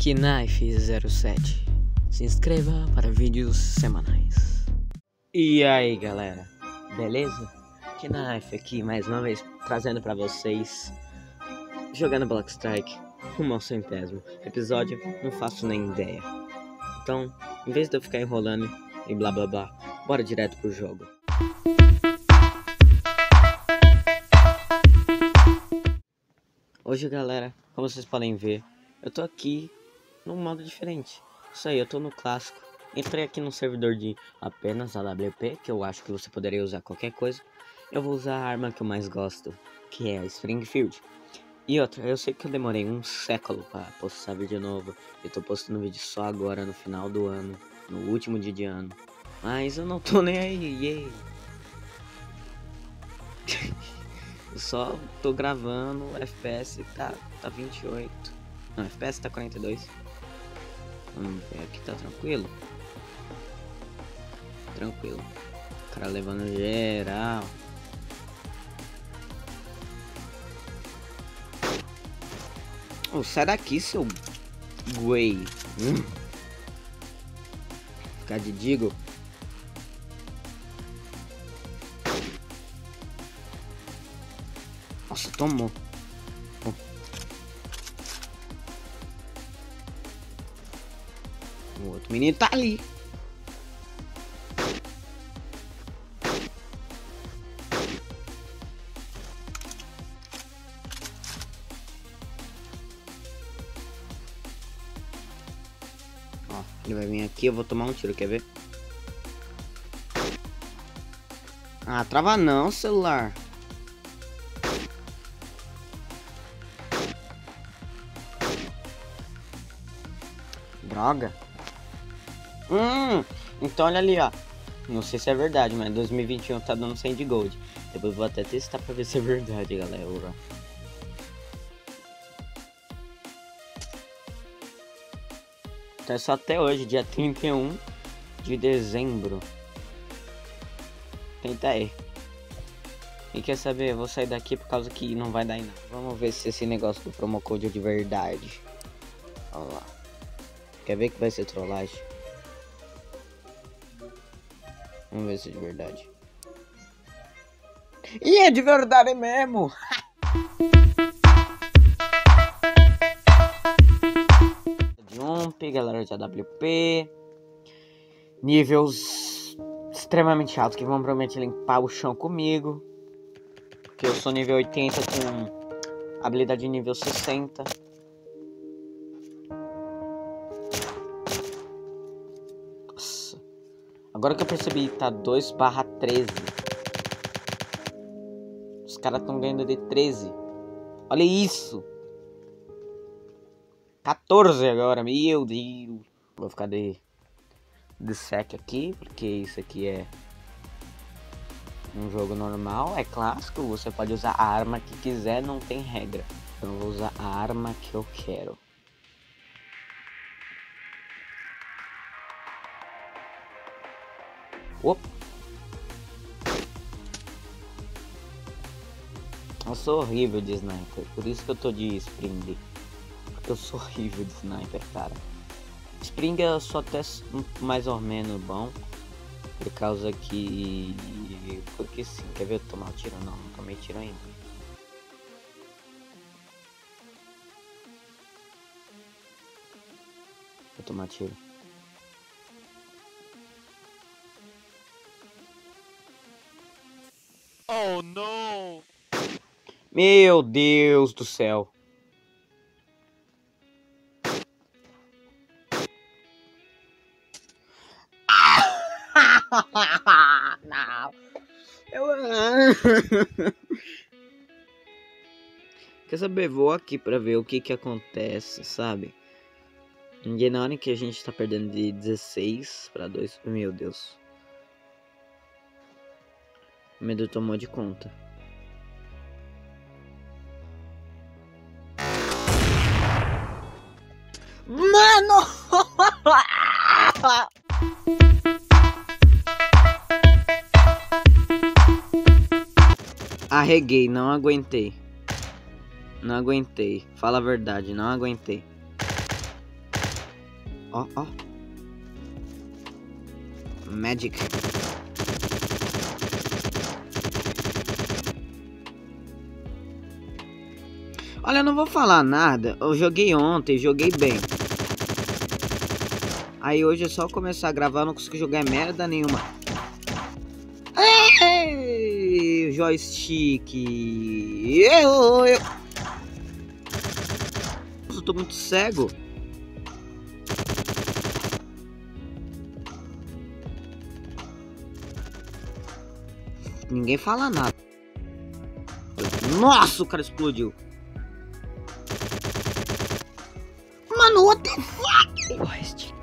Knife07. Se inscreva para vídeos semanais. E aí galera, beleza? Knife aqui mais uma vez trazendo para vocês jogando Black Strike rumo ao centésimo episódio, não faço nem ideia. Então, em vez de eu ficar enrolando e blá blá blá, bora direto pro jogo. Hoje galera, como vocês podem ver, eu tô aqui num modo diferente. Isso aí, eu tô no clássico. Entrei aqui no servidor de apenas AWP, que eu acho que você poderia usar qualquer coisa. Eu vou usar a arma que eu mais gosto, que é a Springfield. E outra, eu sei que eu demorei um século para postar vídeo novo. Eu tô postando vídeo só agora, no final do ano, no último dia de ano. Mas eu não tô nem aí, só tô gravando, o FPS tá, tá 28. Não, FPS tá 42. Vamos ver, aqui tá tranquilo. Tranquilo. O cara levando geral. Oh, sai daqui, seu Guei. Hum. Ficar de digo. Nossa, tomou. O menino tá ali. Ó, ele vai vir aqui, eu vou tomar um tiro, quer ver? Ah, trava não, celular. Droga. Hum, então olha ali, ó. Não sei se é verdade, mas 2021 tá dando 100 de gold. Depois vou até testar pra ver se é verdade, galera. Então é só até hoje, dia 31 de dezembro. Tenta aí. E quer saber? Eu vou sair daqui por causa que não vai dar em nada. Vamos ver se esse negócio do promo code é de verdade. Olha lá. Quer ver que vai ser trollagem? Vamos ver se é de verdade. E é de verdade mesmo! Jump, galera de AWP. Níveis extremamente altos que vão provavelmente limpar o chão comigo. Porque eu sou nível 80 com habilidade nível 60. Agora que eu percebi, tá 2 barra 13. Os caras estão ganhando de 13. Olha isso. 14 agora, meu Deus. Vou ficar de, de sec aqui, porque isso aqui é um jogo normal, é clássico. Você pode usar a arma que quiser, não tem regra. Eu vou usar a arma que eu quero. Opa. Eu sou horrível de sniper, por isso que eu tô de Spring. Porque eu sou horrível de sniper, cara. Spring eu sou até mais ou menos bom. Por causa que... Porque sim, quer ver eu tomar tiro? Não, não tomei tiro ainda. Vou tomar tiro. Oh, não! Meu Deus do céu. não. Eu... Quer saber? Vou aqui pra ver o que que acontece, sabe? E na hora que a gente tá perdendo de 16 pra 2... Meu Deus. O medo tomou de conta. Mano! Arreguei, não aguentei. Não aguentei. Fala a verdade, não aguentei. ó, ó. Magic. Olha, eu não vou falar nada. Eu joguei ontem, joguei bem. Aí hoje é só começar a gravar, não consigo jogar merda nenhuma. Ei, joystick. Eu, eu. eu tô muito cego. Ninguém fala nada. Nossa, o cara explodiu. What the fuck? Joystick.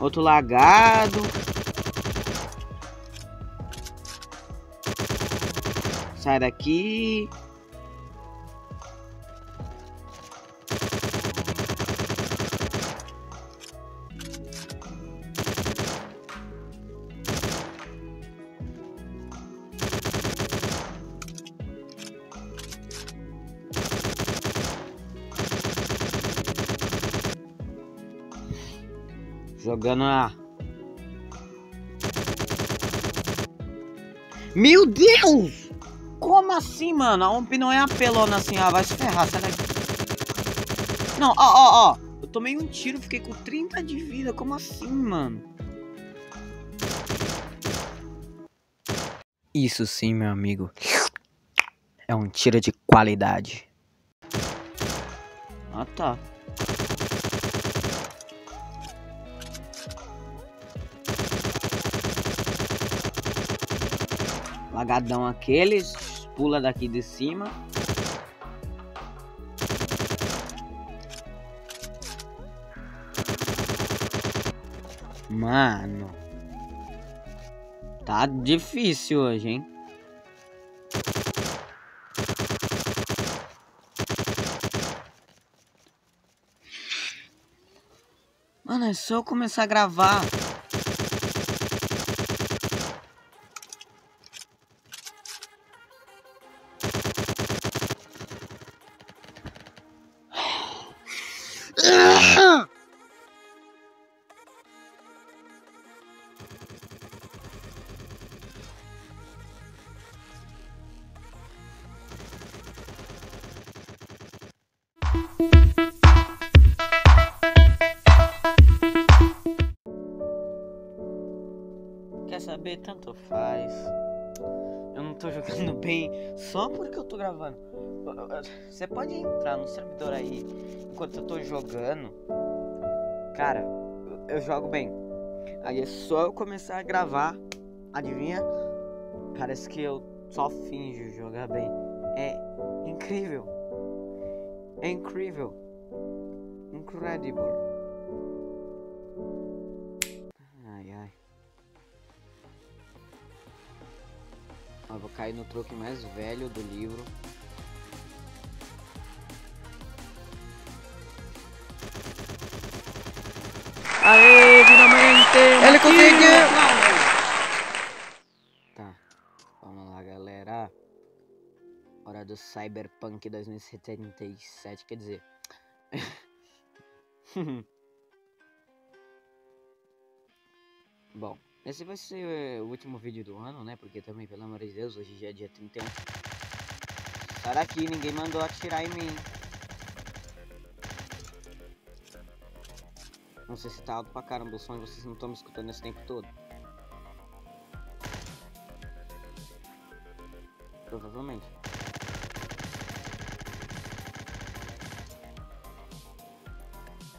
Outro lagado. Sai daqui. Jogando a. Meu Deus! Como assim, mano? A OMP não é apelona assim, ah, vai se ferrar, sai daqui. Não, ó, ó, ó. Eu tomei um tiro, fiquei com 30 de vida. Como assim, mano? Isso sim, meu amigo. É um tiro de qualidade. Ah, tá. Lagadão aqueles. Pula daqui de cima. Mano. Tá difícil hoje, hein? Mano, é só eu começar a gravar. Quer saber? Tanto faz. Eu não tô jogando bem só porque eu tô gravando. Você pode entrar no servidor aí enquanto eu tô jogando. Cara, eu jogo bem. Aí é só eu começar a gravar. Adivinha? Parece que eu só finjo jogar bem. É incrível. É incrível. Incredible. Ai ai. Eu vou cair no truque mais velho do livro. Aê, finalmente! Ele conseguiu! Do Cyberpunk 2077, quer dizer. Bom, esse vai ser o último vídeo do ano, né? Porque também, pelo amor de Deus, hoje já é dia 31. Sai daqui, ninguém mandou atirar em mim. Não sei se tá alto pra caramba o som e vocês não estão me escutando esse tempo todo. Provavelmente.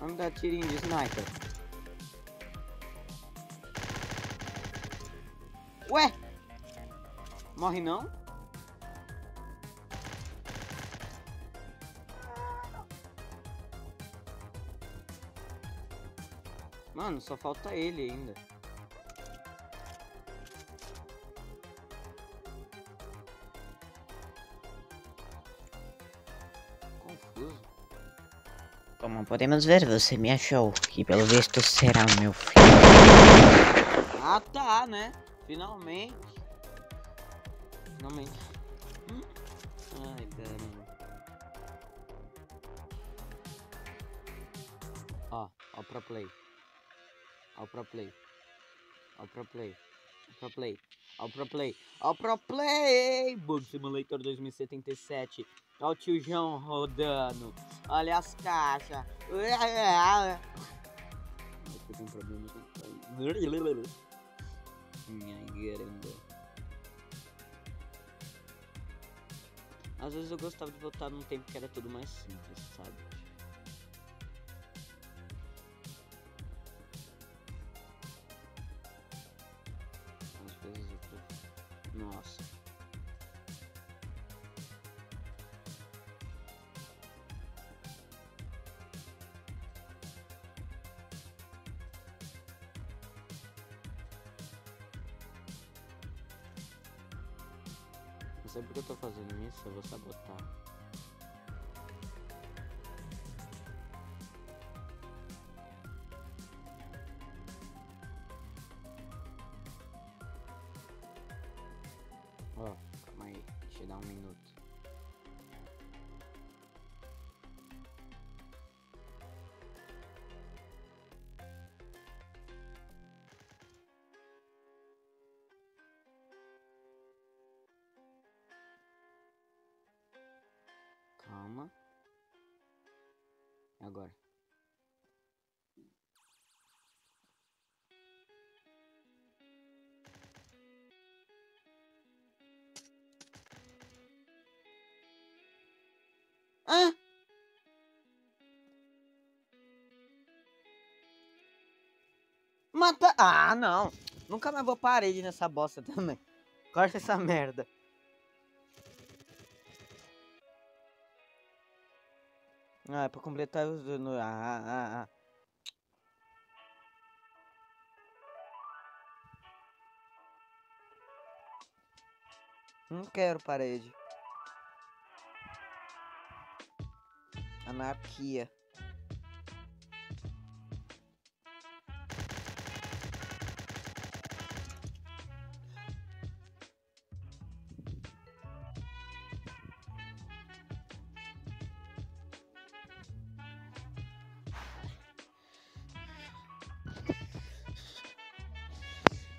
Vamos dar tirinho de sniper. Ué? Morre não? Mano, só falta ele ainda. Confuso. Como podemos ver, você me achou. E pelo visto será o meu filho. Ah, tá, né? Finalmente. Finalmente. Hum? Ai, caramba. Ó, ó pro play. Ó pro play. Ó pro play. Ó pro play. Ó pro play. Ó pro play. Bug Simulator 2077. Ó o tio João rodando. Olha as caixas. Eu tenho problema com Ai, caramba. Às vezes eu gostava de voltar num tempo que era tudo mais simples, sabe? Não sei porque eu tô fazendo isso, eu vou sabotar. Agora? Ah! Mata. Ah, não! Nunca mais vou parede nessa bosta também. Corta essa merda. Ah, é pra completar os. no- Ah, ah, ah. Não quero parede. Anarquia.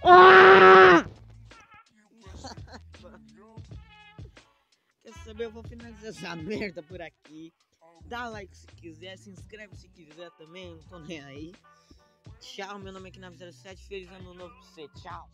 Quer saber? Eu vou finalizar essa merda por aqui. Dá like se quiser, se inscreve se quiser também, não tô nem aí. Tchau, meu nome é Knav07, feliz ano novo pra você, tchau.